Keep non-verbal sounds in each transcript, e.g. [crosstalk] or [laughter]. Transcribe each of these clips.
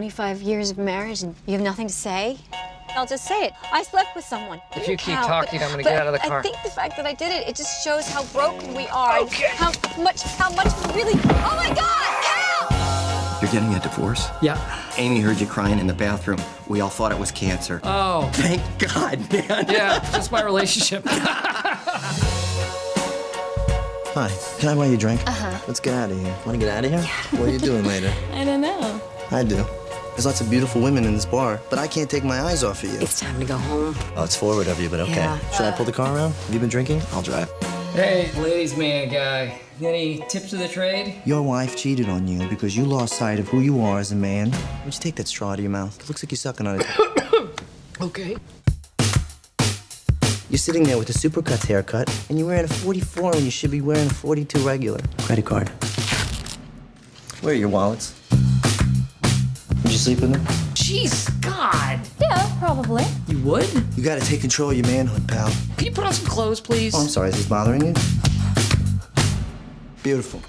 25 years of marriage and you have nothing to say? I'll just say it. I slept with someone. If you keep Cal, talking, but- I'm gonna get out of the car. I think the fact that I did it, it just shows how broken we are. Okay. How much, how much we really. Oh my God, Cal! You're getting a divorce? Yeah. Amy heard you crying in the bathroom. We all thought it was cancer. Oh, Thank God, man. yeah, just my relationship. [laughs] Hi, can I buy you a drink? Uh-huh. Let's get out of here. Want to get out of here? Yeah. What are you doing later? [laughs] I don't know. I do. There's lots of beautiful women in this bar, but I can't take my eyes off of you. It's time to go home. Oh, it's forward of you, but okay. Yeah. Should I pull the car around? Have you been drinking? I'll drive. hey, ladies' man guy. Any tips of the trade? Your wife cheated on you because you lost sight of who you are as a man. Would you take that straw out of your mouth? It looks like you're sucking on it. [coughs] Okay. You're sitting there with a supercuts haircut, and you're wearing a 44 when you should be wearing a 42 regular. Credit card. Where are your wallets? Would you sleep in them? Jeez, God. Yeah, probably. You would? You gotta take control of your manhood, pal. Can you put on some clothes, please? Oh, I'm sorry, is this bothering you? Beautiful.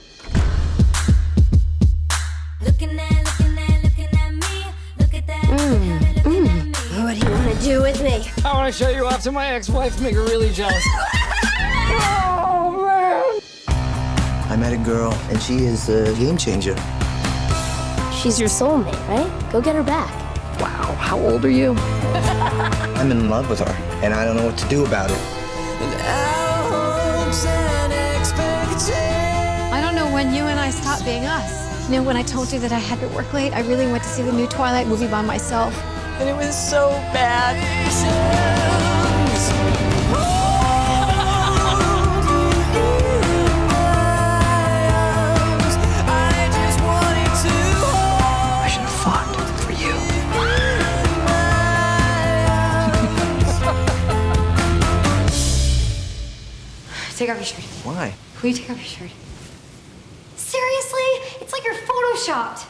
Looking at, looking at, looking at me. Look at that. Mm, looking mm. at me. What do you want to do with me? I want to show you off to my ex-wife, make her really jealous. oh, [laughs] man. I met a girl, and she is a game changer. She's your soulmate, right? Go get her back. Wow, how old are you? [laughs] I'm in love with her, and I don't know what to do about it. I don't know when you and I stopped being us. You know, when I told you that I had to work late, I really went to see the new Twilight movie by myself. And it was so bad. Take off your shirt. Why? Will you take off your shirt? Seriously? It's like you're photoshopped.